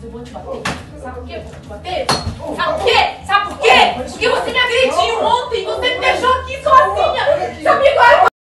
그래서 뭐 좋았대. 삭게 맞대?